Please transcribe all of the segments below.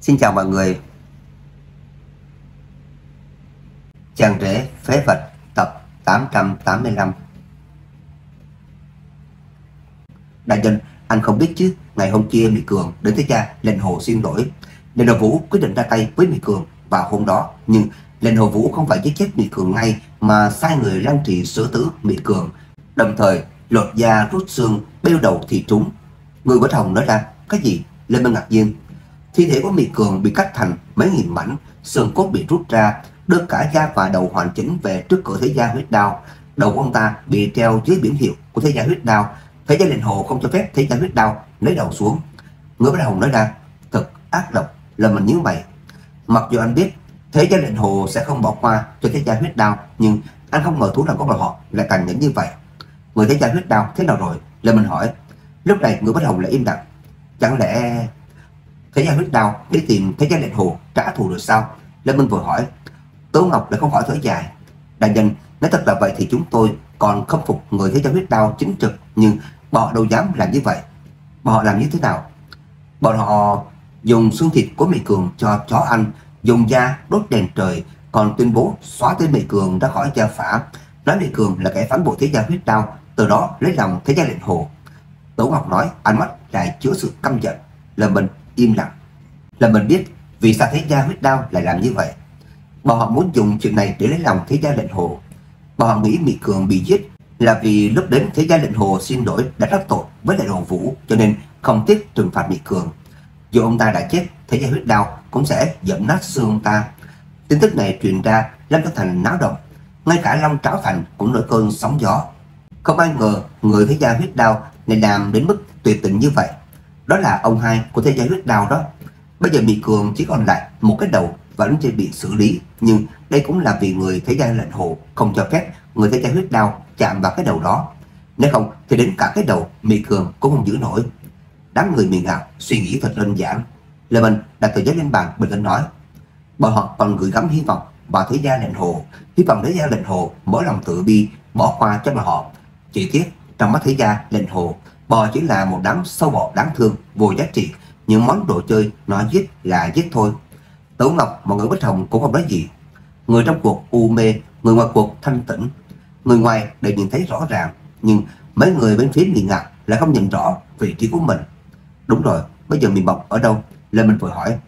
Xin chào mọi người. Chàng rể phế vật tập 885 Đại nhân, anh không biết chứ Ngày hôm kia Mỹ Cường đến tới cha lên hồ xin lỗi. Nên hồ Vũ quyết định ra tay với Mỹ Cường vào hôm đó Nhưng lên hồ Vũ không phải giết chết Mỹ Cường ngay Mà sai người lăng trì sửa tử Mỹ Cường. Đồng thời lột da rút xương bêu đầu thì trúng. Người bất hồng nói ra Cái gì? Lê Minh ngạc nhiên Thi thể của Mỹ Cường bị cắt thành mấy nghìn mảnh, xương cốt bị rút ra, đưa cả da và đầu hoàn chỉnh về trước cửa thế gia huyết đao. Đầu của ông ta bị treo dưới biển hiệu của thế gia huyết đao. Thế gia lệnh hồ không cho phép thế gia huyết đao lấy đầu xuống. Người bắt đầu nói ra, thật ác độc là mình nhớ mày. Mặc dù anh biết thế gia lệnh hồ sẽ không bỏ qua cho thế gia huyết đao, nhưng anh không ngờ thú nào có bọn họ lại tàn nhẫn như vậy. Người thế gia huyết đao thế nào rồi? Là mình hỏi. Lúc này người bắt hồng lại im lặng. Chẳng lẽ Thế gia biết đau đi tìm thế gia lệnh hồ trả thù được sao? Lê Minh vừa hỏi. Tố Ngọc lại không hỏi thở dài. Đại nhân, nếu thật là vậy thì chúng tôi còn không phục người thế gia huyết đau chính trực nhưng bọn họ đâu dám làm như vậy. Bọn họ làm như thế nào? Bọn họ dùng xương thịt của Mỹ Cường cho chó ăn, dùng da đốt đèn trời, còn tuyên bố xóa tên Mỹ Cường ra khỏi gia phả, nói Mỹ Cường là kẻ phản bội thế gia huyết đau, từ đó lấy lòng thế gia lệnh hồ. Tố Ngọc nói ánh mắt lại chứa sự căm giận. Lâm Minh im lặng. Là mình biết vì sao thế gia huyết đao lại làm như vậy. Bọn họ muốn dùng chuyện này để lấy lòng thế gia lệnh hồ. Bọn họ nghĩ Mỹ Cường bị giết là vì lúc đến thế gia lệnh hồ xin lỗi đã đắc tội với đại hồ vũ cho nên không tiếc trừng phạt Mỹ Cường. Dù ông ta đã chết, thế gia huyết đao cũng sẽ dẫm nát xương ông ta. Tin tức này truyền ra Lâm cho Thành náo động. Ngay cả Long Trảo Thành cũng nổi cơn sóng gió. Không ai ngờ người thế gia huyết đao lại làm đến mức tuyệt tình như vậy. Đó là ông hai của thế giải quyết đao đó. Bây giờ bị Cường chỉ còn lại một cái đầu vẫn chưa bị xử lý. Nhưng đây cũng là vì người thế gia lệnh hồ không cho phép người thế gian huyết đau chạm vào cái đầu đó. Nếu không thì đến cả cái đầu mì Cường cũng không giữ nổi. Đám người miền ngạo suy nghĩ thật đơn giản. Lê Minh đặt tờ giấy lên bàn, bình tĩnh nói. Bọn họ còn gửi gắm hy vọng vào thế gia lệnh hồ. Hy vọng thế gia lệnh hồ mở lòng tự bi, bỏ qua cho bọn họ. Chỉ tiếc trong mắt thế gia lệnh hồ Bò chỉ là một đám sâu bọ đáng thương, vô giá trị. Những món đồ chơi nói giết là giết thôi. Tấu Ngọc mọi người Bích Hồng cũng không nói gì. Người trong cuộc u mê, người ngoài cuộc thanh tĩnh. Người ngoài đều nhìn thấy rõ ràng, nhưng mấy người bên phía miền ngạc lại không nhìn rõ vị trí của mình. Đúng rồi, bây giờ miền mọc ở đâu? Lê Minh vừa hỏi.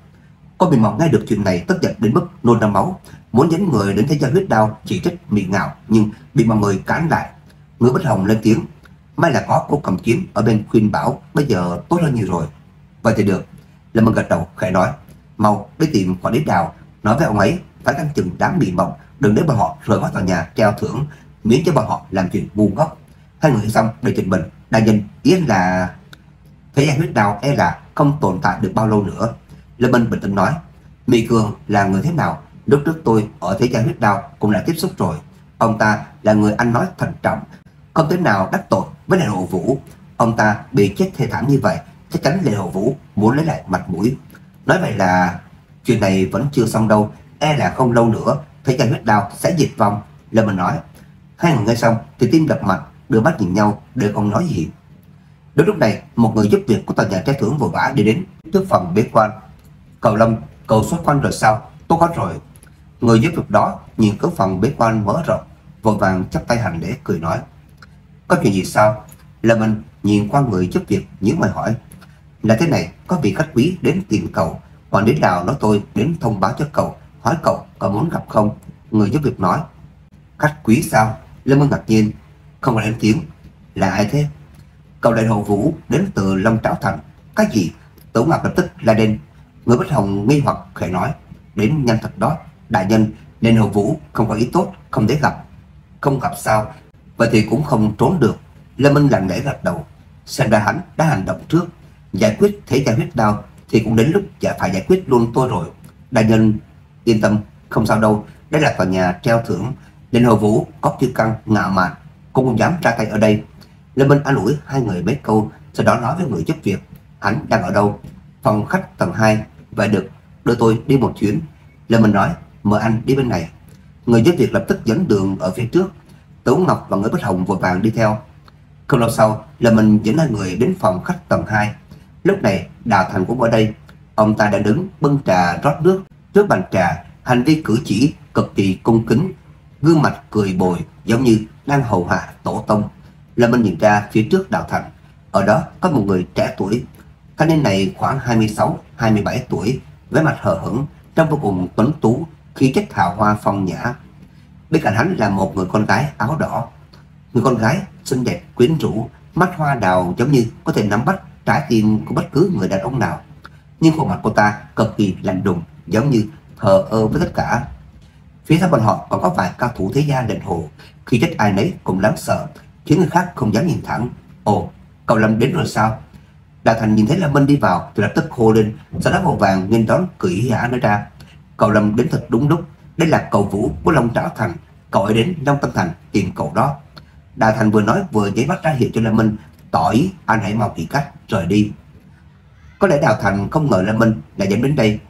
Có miền mọc nghe được chuyện này tức giận đến mức nôn ra máu, muốn dẫn người đến thế gia huyết đau chỉ trích miền ngạo nhưng bị mọi người cản lại. Người Bích Hồng lên tiếng May là có, cô cầm kiếm ở bên khuyên bảo, Bây giờ tốt hơn nhiều rồi. Vậy thì được. Lâm Mân gật đầu, khẽ nói, Mau đi tìm quản lý đào, Nói với ông ấy, phải canh chừng đám bị mộng Đừng để bọn họ rời khỏi tòa nhà treo thưởng, Miễn cho bọn họ làm chuyện ngu ngốc. Hai người xong để trình bình. Đang nhìn yên là Thế gian huyết đào e là không tồn tại được bao lâu nữa. Lâm Minh bình tĩnh nói Mỹ Cường là người thế nào? Lúc trước tôi ở thế gian huyết đào cũng đã tiếp xúc rồi. Ông ta là người anh nói thận trọng, Không thể nào đắc tội với Lệ Hồ Vũ. Ông ta bị chết thê thảm như vậy, chắc chắn Lệ Hồ Vũ muốn lấy lại mặt mũi. Nói vậy là chuyện này vẫn chưa xong đâu, e là không lâu nữa thấy cây huyết đao sẽ diệt vong. lời mình nói. Hai người nghe xong thì tim đập mạnh, đưa mắt nhìn nhau để không nói gì. đến lúc này, một người giúp việc của tòa nhà trái thưởng vội vã đi đến trước phòng bế quan. Cầu Lâm, cầu xuất quan rồi sao? Tôi có rồi. Người giúp việc đó nhìn cửa phòng bế quan mở rộng, vội vàng chắp tay hành lễ cười nói. Có chuyện gì sao? Là mình nhìn qua người giúp việc những mày hỏi. Là thế này, có vị khách quý đến tìm cậu. Hoàng đến đào nói tôi đến thông báo cho cậu, hỏi cậu có muốn gặp không? Người giúp việc nói. Khách quý sao? Lâm Minh ngạc nhiên, không có lên tiếng. Là ai thế? Cậu đại hồ vũ đến từ Long Trảo Thành. Cái gì? Tổ ngạc lập tức la lên. Người bất Hồng nghi hoặc khẽ nói. Đến nhanh thật đó. Đại nhân, nên hồ vũ không có ý tốt, không thể gặp. Không gặp sao? Vậy thì cũng không trốn được. Lâm Minh lặng lẽ gật đầu. Xem ra hắn đã hành động trước. Giải quyết thể giải huyết đau Thì cũng đến lúc dạ phải giải quyết luôn tôi rồi. Đại nhân, yên tâm, Không sao đâu. Đây là tòa nhà treo thưởng. Linh Hồ Vũ có chư căng ngạo mạn, Cũng không dám ra tay ở đây. Lâm Minh an ủi hai người mấy câu, Sau đó nói với người giúp việc. Hắn đang ở đâu? Phòng khách tầng 2 Vậy được đưa tôi đi một chuyến. Lâm Minh nói, mời anh đi bên này. Người giúp việc lập tức dẫn đường ở phía trước. Tố Ngọc và người Bích Hồng vội vàng đi theo. Không lâu sau là mình dẫn hai người đến phòng khách tầng 2. Lúc này Đào Thành cũng ở đây. Ông ta đang đứng bưng trà rót nước trước bàn trà, hành vi cử chỉ cực kỳ cung kính, gương mặt cười bồi giống như đang hầu hạ tổ tông. Là mình nhìn ra phía trước đào thành, ở đó có một người trẻ tuổi. Thanh niên này khoảng 26, 27 tuổi, với mặt hờ hững, trông vô cùng tuấn tú, khí chất hào hoa phong nhã. Bên cạnh hắn là một người con gái áo đỏ. Người con gái xinh đẹp quyến rũ, mắt hoa đào giống như có thể nắm bắt trái tim của bất cứ người đàn ông nào. Nhưng khuôn mặt cô ta cực kỳ lạnh lùng, giống như thờ ơ với tất cả. Phía sau bọn họ còn có vài cao thủ thế gia lệnh hồ, khi chết ai nấy cũng đáng sợ, khiến người khác không dám nhìn thẳng. Ồ, cậu Lâm đến rồi sao? Đào Thành nhìn thấy Lâm Minh đi vào thì lập tức hô lên, sau đó vội vàng nghênh đón cười hả nói ra. Cậu Lâm đến thật đúng lúc, đây là cầu Vũ của Long Trảo Thành, cậu ấy đến Long Tân Thành tìm cậu đó. Đào Thành vừa nói vừa giấy bắt ra hiệu cho Lâm Minh, tỏi anh hãy mau kỳ cách rời đi. Có lẽ Đào Thành không ngờ Lâm Minh lại dẫn đến đây.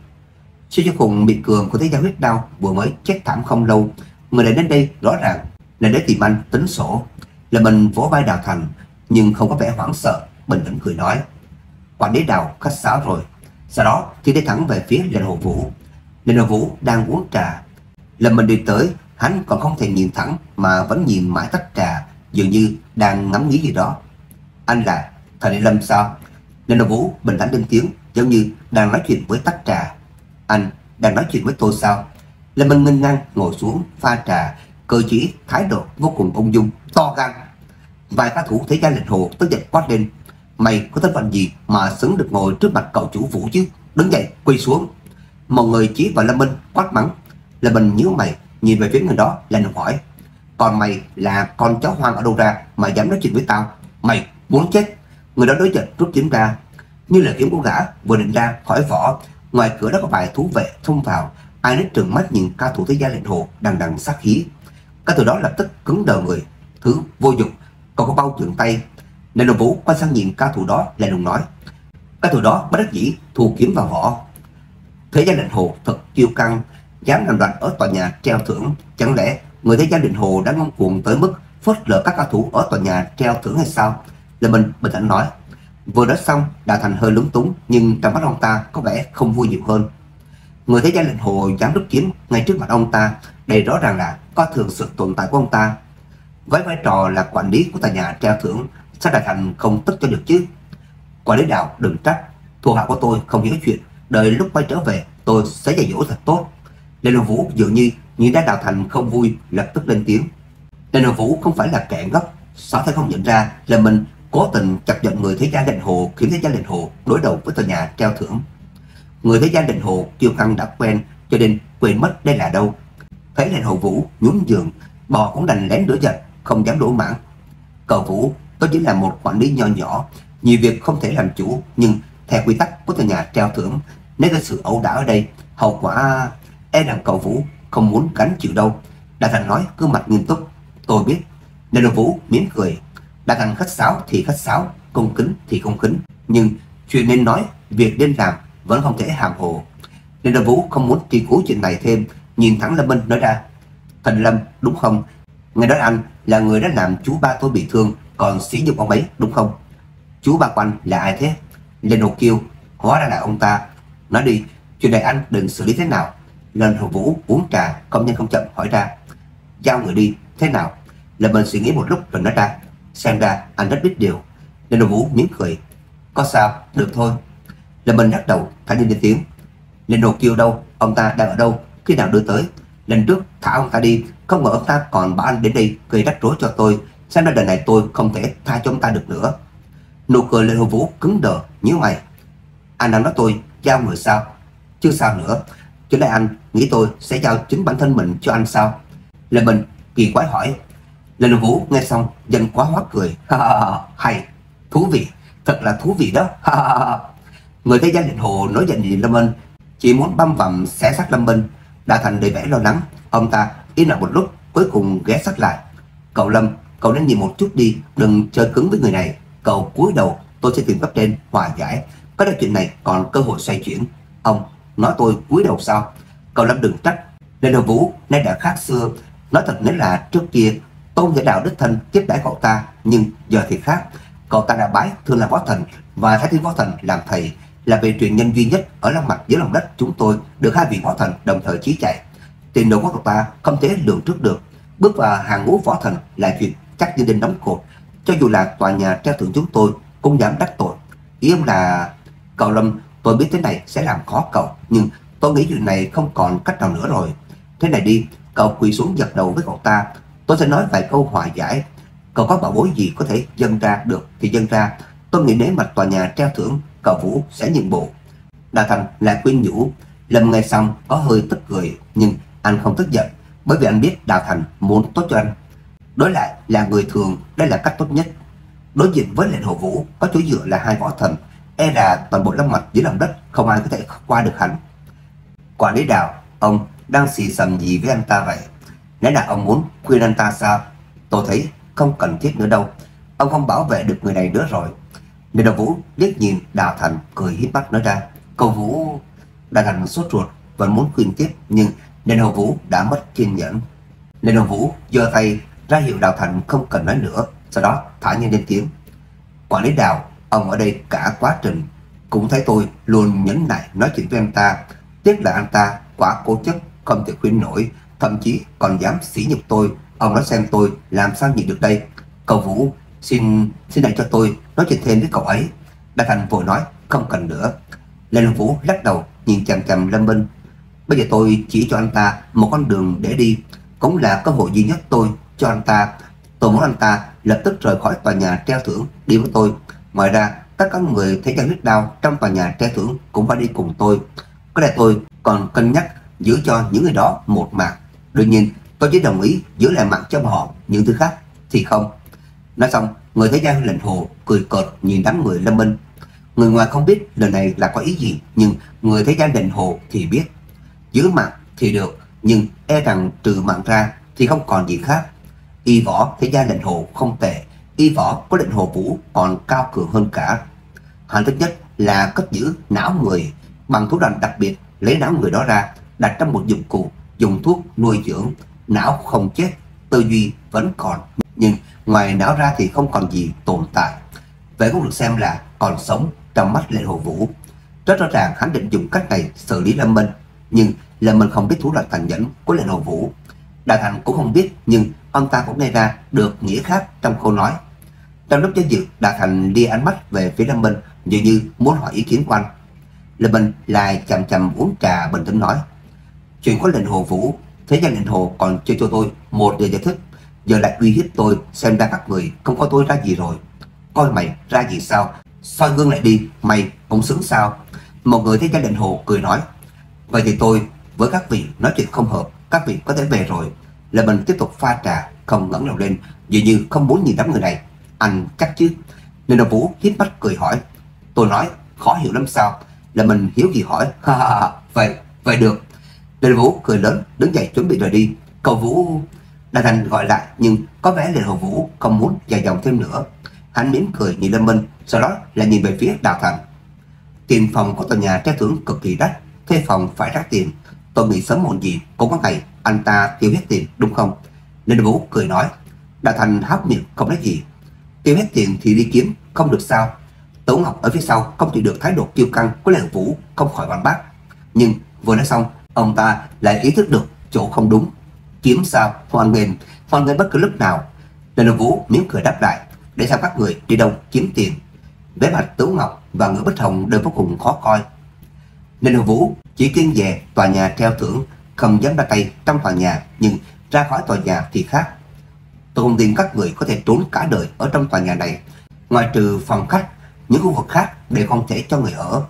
Sư cho cùng bị cường của thế gia huyết đau vừa mới chết thảm không lâu, người lại đến đây rõ ràng là để tìm anh tính sổ. Là mình vỗ vai Đào Thành nhưng không có vẻ hoảng sợ, bình tĩnh cười nói. Quản lý Đào khách sáo rồi. Sau đó thì đi thẳng về phía Lệnh Hồ Vũ. Lệnh Hồ Vũ đang uống trà. Lần mình đi tới, hắn còn không thể nhìn thẳng mà vẫn nhìn mãi tách trà, dường như đang ngắm nghĩ gì đó. Anh là Thầy Lâm sao? Nên là Vũ bình tĩnh lên tiếng, giống như đang nói chuyện với tách trà. Anh đang nói chuyện với tôi sao? Lâm Minh Minh ngang ngồi xuống pha trà, cơ chỉ thái độ vô cùng ung dung, to gan. Vài ca thủ thế gia lệnh hồ tức giận quát lên. Mày có thân phận gì mà xứng được ngồi trước mặt cậu chủ vũ chứ? Đứng dậy, quỳ xuống. Mọi người chỉ vào Lâm Minh quát mắng là bình nhíu mày, nhìn về phía người đó, lạnh hỏi. Còn mày là con chó hoang ở đâu ra mà dám nói chuyện với tao? Mày muốn chết. Người đó đối giật rút kiếm ra. Như là kiếm của gã vừa định ra khỏi vỏ, ngoài cửa đó có vài thú vệ thông vào. Ai nấy trừng mắt nhìn ca thủ thế gia lệnh hồ đằng đằng sát khí. cái từ đó lập tức cứng đờ người, thứ vô dụng, còn có bao trường tay. Nên đồng vũ quay sang nhìn ca thủ đó lại lùng nói. cái thủ đó bất đắc dĩ thu kiếm vào vỏ. Thế gia lệnh hồ thật kiêu căng, dám làm loạn ở tòa nhà treo thưởng. Chẳng lẽ người thấy gia đình hồ đã ngông cuồng tới mức phớt lờ các ca thủ ở tòa nhà treo thưởng hay sao? Là mình bình tĩnh nói. Vừa nói xong, Đà Thành hơi lúng túng nhưng trong mắt ông ta có vẻ không vui nhiều hơn. Người thấy gia đình hồ dám rút kiếm ngay trước mặt ông ta, đây rõ ràng là có thường sự tồn tại của ông ta. Với vai trò là quản lý của tòa nhà treo thưởng, sao Đà Thành không tức cho được chứ? Quản lý đạo đừng trách, thuộc hạ của tôi không hiểu chuyện, đợi lúc quay trở về tôi sẽ dạy dỗ thật tốt. Lê Long Vũ dường như như đã Đào Thành không vui, lập tức lên tiếng. Lê Long Vũ không phải là kẻ ngốc, sao thấy không nhận ra là mình cố tình chặt giận người thế gia đình hồ khiến thế gia đình hồ đối đầu với tòa nhà treo thưởng. Người thế gia đình hồ kiêu căng đã quen cho nên quên mất đây là đâu. Thấy Lê hồ Vũ nhún giường, bò cũng đành lén đỡ giận, không dám đổ mãn. Cầu Vũ, có chỉ là một quản lý nho nhỏ, nhiều việc không thể làm chủ, nhưng theo quy tắc của tòa nhà treo thưởng, nếu có sự ẩu đả ở đây, hậu quả e rằng cậu Vũ không muốn gánh chịu đâu. Đại Thành nói cứ mặt nghiêm túc, tôi biết. Nên Hồ Vũ mỉm cười, Đại Thành khách sáo thì khách sáo, công kính thì công kính, nhưng chuyện nên nói, việc nên làm vẫn không thể hàm hồ. Nên Hồ Vũ không muốn truy cứu chuyện này thêm, nhìn thẳng Lâm Minh nói ra, Thành Lâm đúng không? Ngày đó anh là người đã làm chú ba tôi bị thương, còn sĩ nhục ông ấy đúng không? Chú ba của anh là ai thế? Lên hồ kêu, hóa ra là ông ta. Nói đi, chuyện này anh đừng xử lý thế nào? Lên hồ vũ uống trà, công nhân không chậm hỏi ra. Giao người đi, thế nào? Là mình suy nghĩ một lúc rồi nói ra. Xem ra anh rất biết điều. Lên hồ vũ mỉm cười. Có sao, được thôi. Là mình lắc đầu, thả nhiên lên tiếng. Lên hồ kêu đâu, ông ta đang ở đâu, khi nào đưa tới? Lần trước thả ông ta đi, không ngờ ông ta còn bảo anh đến đây gây rắc rối cho tôi. Xem ra đời này tôi không thể tha cho ông ta được nữa. Nụ cười lên hồ vũ cứng đờ, nhíu mày. Anh đang nói tôi giao người sao? Chứ sao nữa? Chứ là anh nghĩ tôi sẽ giao chính bản thân mình cho anh sao? Lê Minh kỳ quái hỏi. Lê Vũ nghe xong dân quá hóa cười. Ha, hay, thú vị, thật là thú vị đó. Ha. Người thấy gia đình Hồ nói dành gì Lâm Minh, chỉ muốn băm vằm xé xác Lâm Minh. đã Thành đầy vẻ lo lắng, ông ta im lặng một lúc cuối cùng ghé sát lại. Cậu Lâm, cậu nên nhìn một chút đi, đừng chơi cứng với người này. Cậu cúi đầu, tôi sẽ tìm cấp trên hòa giải. Có lẽ chuyện này còn cơ hội xoay chuyển. Ông nói tôi cúi đầu sao? Cậu Lâm đừng trách. Lê đồ Vũ nay đã khác xưa. Nói thật nếu là trước kia Tôn Giả Đạo Đích Thân tiếp đãi cậu ta, nhưng giờ thì khác. Cậu ta đã bái thương là võ thần và thái thiên võ thần làm thầy. là về truyền nhân duy nhất ở lòng mặt dưới lòng đất chúng tôi được hai vị võ thần đồng thời chí chạy. Tiền đồ của cậu ta không thể lường trước được. Bước vào hàng ngũ võ thần là chuyện chắc như đinh đóng cột. Cho dù là tòa nhà treo thưởng chúng tôi cũng dám đắc tội. Ý ông là cậu Lâm tôi biết thế này sẽ làm khó cậu nhưng tôi nghĩ chuyện này không còn cách nào nữa rồi. Thế này đi, cậu quỳ xuống dập đầu với cậu ta. Tôi sẽ nói vài câu hòa giải. Cậu có bảo bối gì có thể dâng ra được thì dâng ra. Tôi nghĩ nếu mà tòa nhà treo thưởng cậu Vũ sẽ nhượng bộ. Đà Thành lại khuyên nhủ. Lâm nghe xong có hơi tức cười nhưng anh không tức giận bởi vì anh biết Đào Thành muốn tốt cho anh. Đối lại là người thường, đây là cách tốt nhất. Đối diện với lệnh hồ vũ có chỗ dựa là hai võ thần, e là toàn bộ long mặt dưới lòng đất không ai có thể qua được hắn. Quản lý Đào, ông đang xì xầm gì với anh ta vậy? nếu là ông muốn khuyên anh ta sao? Tôi thấy không cần thiết nữa đâu. Ông không bảo vệ được người này nữa rồi. Nên đầu Vũ liếc nhìn Đào Thành cười hít mắt nói ra. Cầu Vũ... Đào Thành sốt ruột vẫn muốn khuyên tiếp nhưng nên đầu Vũ đã mất kiên nhẫn. Nên đầu Vũ giơ tay ra hiệu Đào Thành không cần nói nữa, sau đó thả nhiên lên tiếng. Quản lý Đào, ông ở đây cả quá trình cũng thấy tôi luôn nhấn lại nói chuyện với anh ta. Tiếc là anh ta quá cố chấp, không thể khuyên nổi, thậm chí còn dám sỉ nhục tôi. Ông nói xem tôi làm sao nhịn được đây. Cầu Vũ, xin xin hãy cho tôi nói chuyện thêm với cậu ấy. Đại Thành vội nói, không cần nữa. Lê Long Vũ lắc đầu nhìn chằm chằm Lâm Minh Bây giờ tôi chỉ cho anh ta một con đường để đi, cũng là cơ hội duy nhất tôi cho anh ta. Tôi muốn anh ta lập tức rời khỏi tòa nhà treo thưởng đi với tôi. Ngoài ra, tất cả người thấy chân huyết đau trong tòa nhà treo thưởng cũng phải đi cùng tôi. Có lẽ tôi còn cân nhắc giữ cho những người đó một mạng. Đương nhiên, tôi chỉ đồng ý giữ lại mạng cho họ, những thứ khác thì không. Nói xong, người thấy gian lệnh hồ cười cợt nhìn đám người lâm minh. Người ngoài không biết lời này là có ý gì, nhưng người thấy gian lệnh hồ thì biết giữ mạng thì được, nhưng e rằng trừ mạng ra thì không còn gì khác. Y võ thế gian lệnh hồ không tệ, y võ có lệnh hồ vũ còn cao cường hơn cả. Hắn thứ nhất là cất giữ não người, bằng thủ đoạn đặc biệt lấy não người đó ra, đặt trong một dụng cụ dùng thuốc nuôi dưỡng não không chết, tư duy vẫn còn nhưng ngoài não ra thì không còn gì tồn tại vậy cũng được xem là còn sống trong mắt lệ hồ vũ rất rõ ràng hắn định dùng cách này xử lý lâm minh, nhưng Lâm Minh không biết thủ đoạn tàn nhẫn của lệ hồ vũ. Đại thành cũng không biết, nhưng ông ta cũng nghe ra được nghĩa khác trong câu nói. Trong lúc chơi dự, Đại thành đi ánh mắt về phía Lâm Minh dường như muốn hỏi ý kiến của anh. Lâm Minh lại chậm chậm uống trà bình tĩnh nói. Chuyện có lệnh hồ vũ, thế gian lệnh hồ còn chưa cho tôi một lời giải thích. Giờ lại uy hiếp tôi xem ra các người không có tôi ra gì rồi. Coi mày ra gì sao? soi gương lại đi, mày cũng xứng sao? Một người thấy gia đình hồ cười nói Vậy thì tôi với các vị nói chuyện không hợp, các vị có thể về rồi. Lâm Bình tiếp tục pha trà, không ngẩng đầu lên, dường như không muốn nhìn đám người này. Anh chắc chứ. Nên đầu Vũ hiếp mắt cười hỏi. Tôi nói, khó hiểu lắm sao? Là mình hiếu kỳ hỏi, ha ha ha, vậy, vậy được. Nên Vũ cười lớn, đứng dậy chuẩn bị rời đi. Cầu Vũ... Đà Thành gọi lại nhưng có vẻ là Hồ Vũ không muốn dài dòng thêm nữa. Hắn mỉm cười nhìn Lâm Minh, sau đó lại nhìn về phía Đào Thành. Tiền phòng của tòa nhà treo thưởng cực kỳ đắt, thuê phòng phải trả tiền. Tôi nghĩ sớm muộn gì cũng có ngày anh ta tiêu hết tiền đúng không? Nên Vũ cười nói. đào Thành háo miệng không nói gì. Tiêu hết tiền thì đi kiếm, không được sao. Tố Ngọc ở phía sau không chịu được thái độ kiêu căng của Lê Vũ không khỏi bàn bác. Nhưng vừa nói xong, ông ta lại ý thức được chỗ không đúng. Kiếm sao? Hoan nghênh, hoan nghênh bất cứ lúc nào. Nên Vũ miếng cười đáp lại. Để sao các người đi đâu kiếm tiền? Vẻ mặt Tố Ngọc và ngữ Bích Hồng đều vô cùng khó coi. Nên Vũ chỉ kiên về tòa nhà treo thưởng, không dám ra tay trong tòa nhà, nhưng ra khỏi tòa nhà thì khác. Tôi không tin các người có thể trốn cả đời ở trong tòa nhà này. Ngoài trừ phòng khách, những khu vực khác đều không thể cho người ở.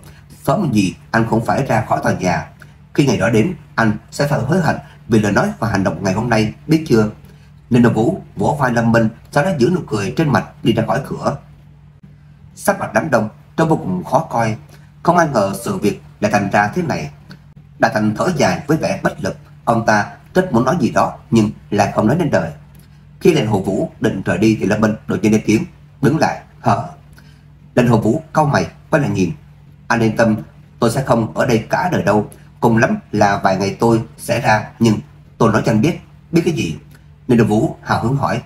Sớm gì anh không phải ra khỏi tòa nhà. Khi ngày đó đến, anh sẽ phải hối hận vì lời nói và hành động ngày hôm nay, biết chưa? Nên đồng Vũ vỗ vai Lâm Minh, sau đó giữ nụ cười trên mặt đi ra khỏi cửa. Sắc mặt đám đông trông vô cùng khó coi. Không ai ngờ sự việc lại thành ra thế này. Đã Thành thở dài với vẻ bất lực, ông ta rất muốn nói gì đó nhưng lại không nói nên lời. Khi lệnh hồ vũ định rời đi thì Lâm Minh đột nhiên lên tiếng, đứng lại, hờ. Lệnh hồ vũ cau mày, quay lại nhìn. Anh yên tâm, tôi sẽ không ở đây cả đời đâu. Cùng lắm là vài ngày tôi sẽ ra, nhưng tôi nói cho anh biết, biết cái gì. lệnh hồ vũ hào hứng hỏi.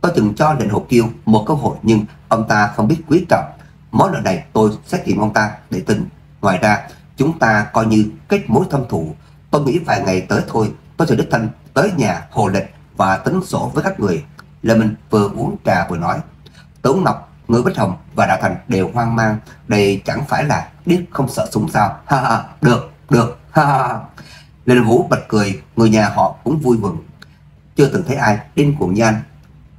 Tôi từng cho lệnh hồ kiêu một cơ hội nhưng ông ta không biết quý trọng. món nợ này tôi sẽ tìm ông ta để tình. Ngoài ra, chúng ta coi như kết mối thâm thù. Tôi nghĩ vài ngày tới thôi, tôi sẽ đích thân tới nhà hồ lịch và tính sổ với các người. Lê Minh vừa uống trà vừa nói. Tống Ngọc, người Bích Hồng và Đạo Thành đều hoang mang. Đây chẳng phải là điếc không sợ súng sao. Ha ha, được, được, ha ha. Lê Vũ bật cười, người nhà họ cũng vui mừng. Chưa từng thấy ai điên cuồng như anh.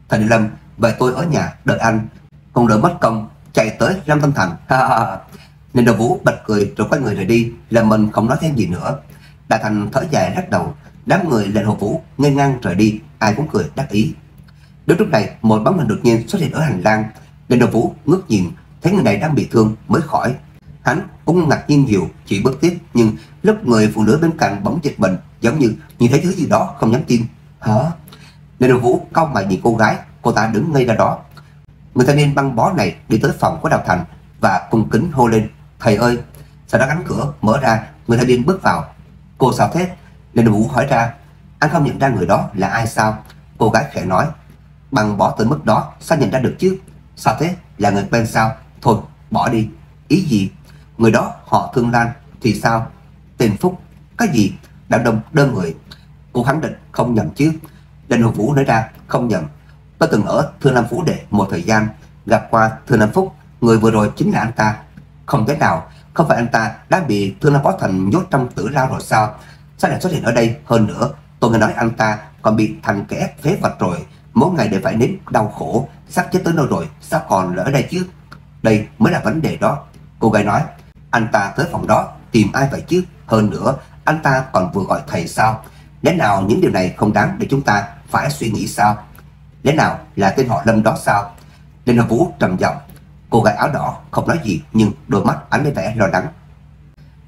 thành Lâm, vậy tôi ở nhà đợi anh. Không đợi mất công, chạy tới Lâm Tâm Thành. Ha ha. Nên Đầu Vũ bật cười rồi quay người rời đi, là mình không nói thêm gì nữa. Đại Thành thở dài lắc đầu, đám người lên hồ Vũ ngây ngang rời đi, ai cũng cười đắc ý. Đúng lúc này, một bóng hình đột nhiên xuất hiện ở hành lang. Lên Đầu Vũ ngước nhìn, thấy người này đang bị thương mới khỏi. Hắn cũng ngạc nhiên nhiều, chỉ bước tiếp, nhưng lúc người phụ nữ bên cạnh bỗng giật mình, giống như nhìn thấy thứ gì đó không dám tin. Hả? Lên Đầu Vũ cau mày nhìn cô gái, cô ta đứng ngay ra đó. Người thanh niên băng bó này đi tới phòng của Đào Thành và cung kính hô lên, thầy ơi. Sau đó cánh cửa mở ra, người thanh niên bước vào. Cô sao thế? Lên Vũ hỏi ra, anh không nhận ra người đó là ai sao? Cô gái khẽ nói, bằng bỏ tới mức đó, sao nhận ra được chứ? Sao thế? Là người quen sao? Thôi, bỏ đi. Ý gì? Người đó họ Thương Lan, thì sao? Tên Phúc, cái gì? đã đông đơn người. Cô khẳng định không nhầm chứ? Đinh Hồ Vũ nói ra, không nhầm. Tôi từng ở Thương Nam Phú Đệ một thời gian, gặp qua Thương Nam Phúc, người vừa rồi chính là anh ta. Không thể nào, không phải anh ta đã bị Thương Nam Phó Thành nhốt trong tử lao rồi sao? Sao lại xuất hiện ở đây hơn nữa? Tôi nghe nói anh ta còn bị thằng kẻ phế vật rồi, mỗi ngày đều phải nếm đau khổ, sắp chết tới đâu rồi, sao còn ở đây chứ? Đây mới là vấn đề đó. Cô gái nói, anh ta tới phòng đó tìm ai vậy chứ? Hơn nữa, anh ta còn vừa gọi thầy sao? Lẽ nào những điều này không đáng để chúng ta phải suy nghĩ sao? Lẽ nào là tên họ Lâm đó sao? Đinh Hồng Vũ trầm giọng. Cô gái áo đỏ không nói gì nhưng đôi mắt ánh lên vẻ lo lắng.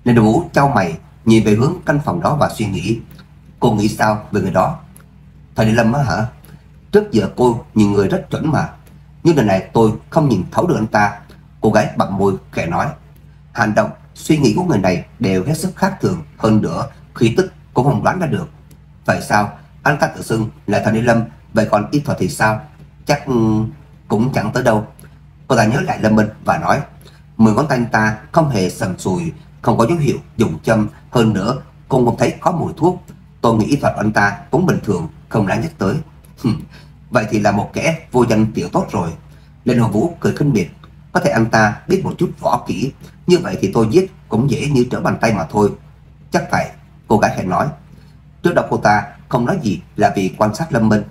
Đinh Hồng Vũ trao mày nhìn về hướng căn phòng đó và suy nghĩ. Cô nghĩ sao về người đó? Thầy Lâm á hả? Trước giờ cô nhìn người rất chuẩn mà. Nhưng lần này tôi không nhìn thấu được anh ta. Cô gái bằng môi khẽ nói. Hành động, suy nghĩ của người này đều hết sức khác thường hơn nữa khi tức cũng không đoán ra được. Vậy sao? Anh ta tự xưng là thầy Lâm Vậy còn y thuật thì sao? Chắc ừ, cũng chẳng tới đâu. Cô ta nhớ lại Lâm Minh và nói, mười ngón tay ta không hề sầm sùi, không có dấu hiệu dùng châm. Hơn nữa, cô không thấy có mùi thuốc. Tôi nghĩ thuật anh ta cũng bình thường, không đáng nhắc tới. Vậy thì là một kẻ vô danh tiểu tốt rồi. Lên Hồ Vũ cười khinh miệt. Có thể anh ta biết một chút võ kỹ, như vậy thì tôi giết cũng dễ như trở bàn tay mà thôi. Chắc vậy, cô gái hẹn nói. Trước đó cô ta không nói gì là vì quan sát Lâm Minh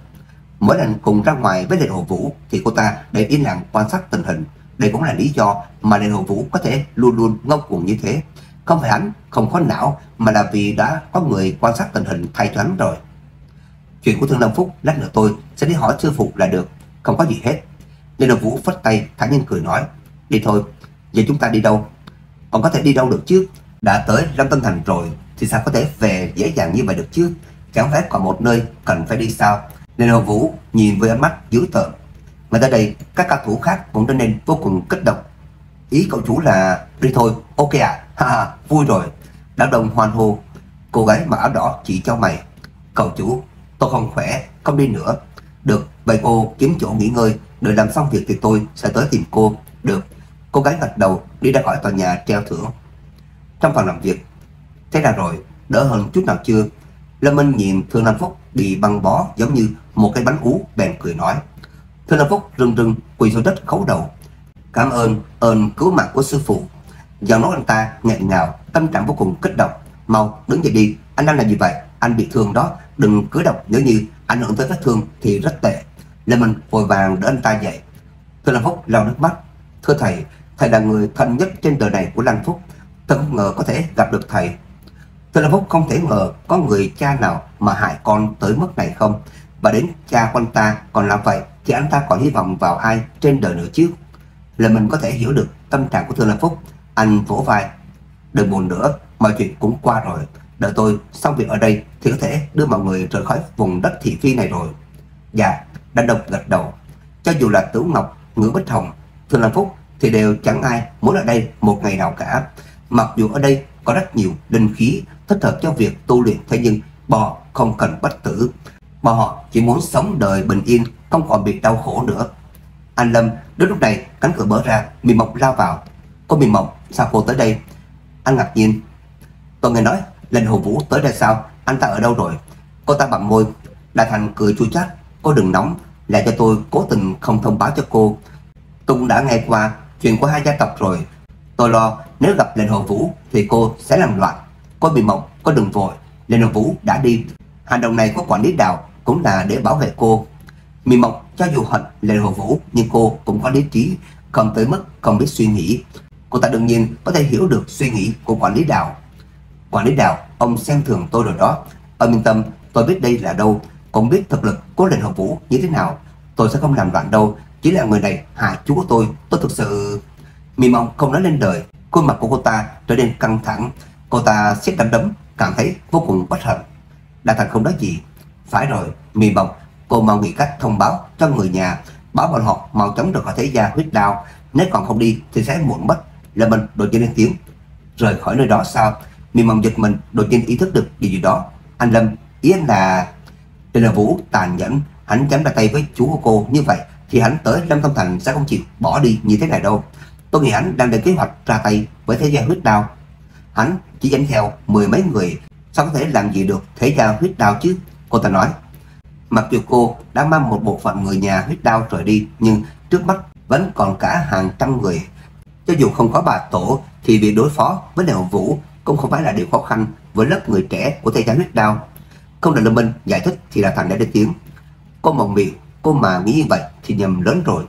Mỗi lần cùng ra ngoài với Lê Hồ Vũ thì cô ta để yên lặng quan sát tình hình. Đây cũng là lý do mà Lê Hồ Vũ có thể luôn luôn ngông cuồng như thế. Không phải hắn không có não mà là vì đã có người quan sát tình hình thay cho hắn rồi. Chuyện của Thương Lâm Phúc lát nữa tôi sẽ đi hỏi sư phụ là được, không có gì hết. Nên là Vũ phất tay thản nhiên cười nói, đi thôi, giờ chúng ta đi đâu? Còn có thể đi đâu được chứ? Đã tới Lâm Tân Thành rồi thì sao có thể về dễ dàng như vậy được chứ? Chẳng phải còn một nơi cần phải đi sao? Nên là Vũ nhìn với ánh mắt dữ tợn. Mà tới đây, các cao thủ khác cũng trở nên vô cùng kích động. Ý cậu chủ là đi thôi, ok à, ha ha, vui rồi. Đám đông hoan hô, cô gái mặc áo đỏ chỉ cho mày. Cậu chủ, tôi không khỏe, không đi nữa. Được, vậy cô kiếm chỗ nghỉ ngơi, đợi làm xong việc thì tôi sẽ tới tìm cô. Được, cô gái gật đầu đi ra khỏi tòa nhà treo thưởng. Trong phòng làm việc, thế là rồi, đỡ hơn chút nào chưa? Lâm Minh nhìn Thương Nam Phúc bị băng bó giống như một cái bánh ú bèn cười nói. Thương Nam Phúc rưng rưng quỳ xuống đất khấu đầu. Cảm ơn ơn cứu mạng của sư phụ. Giọng nói anh ta nghẹn ngào, tâm trạng vô cùng kích động. Mau đứng dậy đi, anh đang làm gì vậy? Anh bị thương đó, đừng cử động nếu như ảnh hưởng tới vết thương thì rất tệ. Lê Minh vội vàng đỡ anh ta dậy. Thưa Lan Phúc lau nước mắt. Thưa thầy, thầy là người thân nhất trên đời này của Lan Phúc. thật không ngờ có thể gặp được thầy. Thưa Lan Phúc không thể ngờ có người cha nào mà hại con tới mức này không. Và đến cha con ta còn làm vậy thì anh ta còn hy vọng vào ai trên đời nữa chứ. Là mình có thể hiểu được tâm trạng của thưa Lâm Phúc. Anh vỗ vai. Đừng buồn nữa, mọi chuyện cũng qua rồi. Đợi tôi xong việc ở đây thì có thể đưa mọi người rời khỏi vùng đất thị phi này rồi. Dạ, đã độc gật đầu. Cho dù là Tử Ngọc, Ngữ Bích Hồng, Thương lan Phúc thì đều chẳng ai muốn ở đây một ngày nào cả. Mặc dù ở đây có rất nhiều linh khí thích hợp cho việc tu luyện thế nhưng bò không cần bất tử. Bò họ chỉ muốn sống đời bình yên, không còn bị đau khổ nữa. Anh Lâm Đến lúc này cánh cửa mở ra Mì Mộc lao vào Cô Mì Mộc sao cô tới đây? Anh ngạc nhiên. Tôi nghe nói Lệnh Hồ Vũ tới đây sao? Anh ta ở đâu rồi? Cô ta bằng môi. Đại Thành cười chua chát. Cô đừng nóng Là cho tôi cố tình không thông báo cho cô. Tôi cũng đã nghe qua chuyện của hai gia tộc rồi. Tôi lo nếu gặp lệnh hồ vũ thì cô sẽ làm loạn. Cô bị mộng, có đừng vội. Lệnh hồ vũ đã đi. Hành động này của quản lý đào cũng là để bảo vệ cô. Mì mộng, cho dù hận lệnh hồ vũ nhưng cô cũng có lý trí Không tới mức không biết suy nghĩ. Cô ta đương nhiên có thể hiểu được suy nghĩ của quản lý đào. Quản lý đào, ông xem thường tôi rồi đó. Ông yên tâm, tôi biết đây là đâu. Cũng biết thực lực của lệnh hồng vũ như thế nào. Tôi sẽ không làm loạn đâu. Chỉ là người này hại chú của tôi. Tôi thực sự... Mì mong không nói lên lời. Khuôn mặt của cô ta trở nên căng thẳng. Cô ta siết đấm đấm Cảm thấy vô cùng bất hận. Đa Thành không nói gì. Phải rồi, Mì mong, Cô mau nghĩ cách thông báo cho người nhà. Báo bọn họ mau chóng được khỏi thế gia huyết đau Nếu còn không đi thì sẽ muộn mất là mình đột nhiên lên tiếng Rời khỏi nơi đó sao Mì Mộng giật mình đột nhiên ý thức được điều gì đó Anh Lâm, ý anh là Đây là Vũ tàn nhẫn Hắn chém ra tay với chú của cô như vậy Thì hắn tới Lâm Thông Thành sẽ không chịu bỏ đi như thế này đâu Tôi nghĩ hắn đang để kế hoạch ra tay với thế gia huyết đao. Hắn chỉ dẫn theo mười mấy người, sao có thể làm gì được thế gia huyết đao chứ? Cô ta nói. Mặc dù cô đã mang một bộ phận người nhà huyết đao rời đi, nhưng trước mắt vẫn còn cả hàng trăm người. Cho dù không có bà tổ, thì việc đối phó với Lệ Vũ cũng không phải là điều khó khăn với lớp người trẻ của thầy giáo huyết đao. Không đợi Lâm Minh giải thích thì là thành đã lên tiếng. Cô mộng miệng, cô mà nghĩ như vậy thì nhầm lớn rồi.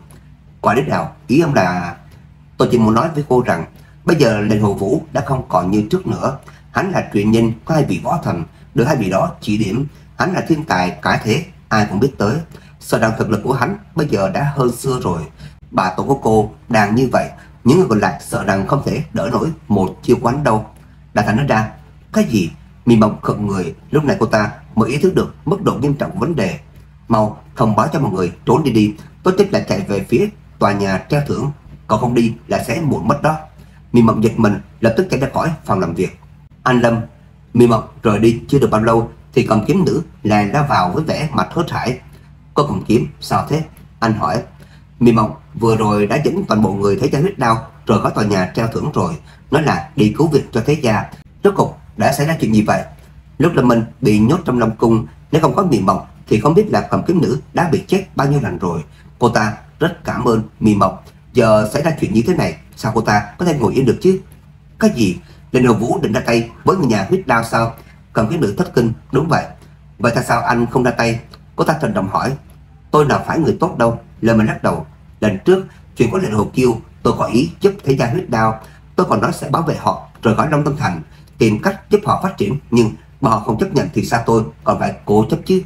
Quả đến nào, ý ông là Tôi chỉ muốn nói với cô rằng bây giờ lệnh hồ vũ đã không còn như trước nữa. Hắn là truyền nhân của hai vị võ thần, được hai vị đó chỉ điểm. Hắn là thiên tài cả thế, ai cũng biết tới. Sợ rằng thực lực của hắn bây giờ đã hơn xưa rồi. Bà tổ của cô đang như vậy, những người còn lại sợ rằng không thể đỡ nổi một chiêu quán đâu. đã thành nói ra, cái gì? Mì mộng khựng người, lúc này cô ta mới ý thức được mức độ nghiêm trọng của vấn đề. Mau thông báo cho mọi người trốn đi đi, tốt nhất là chạy về phía tòa nhà treo thưởng. Còn không đi là sẽ muộn mất đó. Mì Mộng giật mình lập tức chạy ra khỏi phòng làm việc. Anh Lâm. Mì Mộng rời đi chưa được bao lâu Thì cầm kiếm nữ lại lao vào với vẻ mặt hớt hải. Có cầm kiếm sao thế? Anh hỏi. Mì Mộng vừa rồi đã dẫn toàn bộ người thấy gia huyết đau, Rồi có tòa nhà treo thưởng rồi. Nói là đi cứu việc cho thế gia. Rốt cục đã xảy ra chuyện gì vậy? Lúc Lâm Minh bị nhốt trong Long Cung, Nếu không có Mì mộc thì không biết là cầm kiếm nữ đã bị chết bao nhiêu lần rồi. Cô ta rất cảm ơn Mì mộc. Giờ xảy ra chuyện như thế này, Sao cô ta có thể ngồi yên được chứ? Cái gì? Lệnh hồ vũ định ra tay với người nhà huyết đau sao? Cầm kiếm nữ thất kinh, Đúng vậy. Vậy tại sao anh không ra tay? Cô ta trần đồng hỏi. Tôi nào phải người tốt đâu, Lời mình lắc đầu. Lần trước chuyện có lệnh hồ kiêu Tôi có ý giúp thế gia huyết đao Tôi còn nói sẽ bảo vệ họ Rồi khỏi Long Tân Thành Tìm cách giúp họ phát triển Nhưng mà họ không chấp nhận thì sao tôi còn phải cố chấp chứ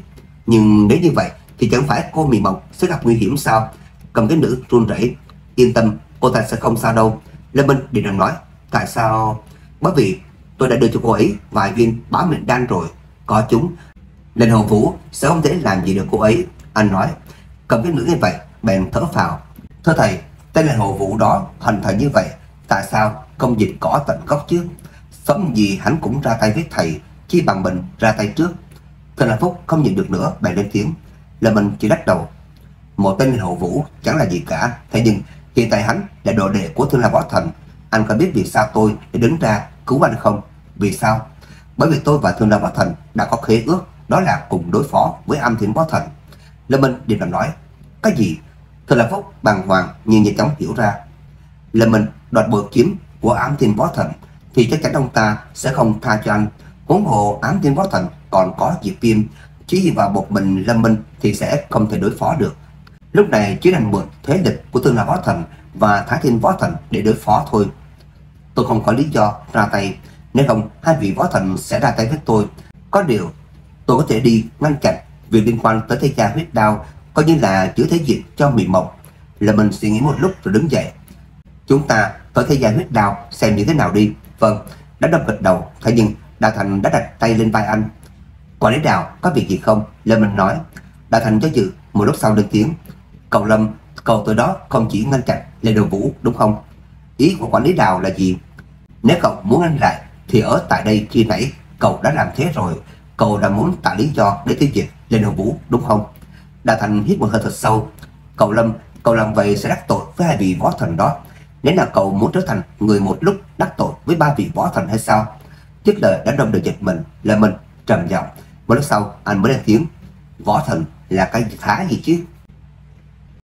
Nhưng nếu như vậy Thì chẳng phải cô mì mộc sẽ gặp nguy hiểm sao Cầm cái nữ run rẩy Yên tâm, cô ta sẽ không sao đâu. Lê Minh đi đừng nói. Tại sao? Bởi vì tôi đã đưa cho cô ấy vài viên bá mệnh đan rồi. Có chúng. Lên hồ vũ sẽ không thể làm gì được cô ấy. Anh nói. Cầm cái nữ như vậy, bèn thở phào. Thưa thầy, tên là hồ vũ đó thành thời như vậy. Tại sao công dịch cỏ tận gốc chứ? sớm gì hắn cũng ra tay với thầy, chi bằng mình ra tay trước. Thầy là Phúc không nhìn được nữa, bèn lên tiếng. Là mình chỉ đắc đầu. Một tên hộ vũ chẳng là gì cả, thế nhưng Hiện tại hắn là đồ đệ của Thương La Võ Thần. Anh có biết vì sao tôi để đứng ra cứu anh không? Vì sao? Bởi vì tôi và Thương La Võ Thần đã có khế ước đó là cùng đối phó với âm thiên võ thần. Lâm Minh điềm đạm nói, cái gì? Thật là Phúc bàng hoàng nhưng nhanh chóng hiểu ra. là mình đoạt bội kiếm của ám thiên võ thần thì chắc chắn ông ta sẽ không tha cho anh. Huống hồ ám thiên võ thần còn có diệp viêm, chỉ vào một mình Lâm Minh thì sẽ không thể đối phó được. Lúc này chỉ đành mượn thế lực của Tương lai Võ Thần và Thái Thiên Võ Thần để đối phó thôi. Tôi không có lý do ra tay, nếu không hai vị Võ Thần sẽ ra tay với tôi. Có điều, tôi có thể đi ngăn chặn việc liên quan tới thế gia huyết đao, coi như là chữa thế dịch cho mị mộng. Là mình suy nghĩ một lúc rồi đứng dậy. Chúng ta tới thế gia huyết đau xem như thế nào đi. Vâng, đã đâm gật đầu, thế nhưng Đào Thành đã đặt tay lên vai anh. Quản lý đào có việc gì không? Lê Minh nói. Đào Thành cho dự một lúc sau lên tiếng. cầu Lâm, cầu từ đó không chỉ ngăn chặn Lê Đồ Vũ đúng không? Ý của quản lý đào là gì? Nếu cậu muốn ngăn lại thì ở tại đây khi nãy cậu đã làm thế rồi. Cậu đã muốn tạo lý do để tiêu diệt Lê Đồ Vũ đúng không? Đa Thành hít một hơi thật sâu. Cậu Lâm Cậu làm vậy sẽ đắc tội với hai vị võ thần đó. Nếu là cậu muốn trở thành người một lúc đắc tội với ba vị võ thần hay sao? Trước lời đã đông được dịch mình, là mình trầm giọng. Một lúc sau anh mới lên tiếng. Võ thần là cái thá gì chứ?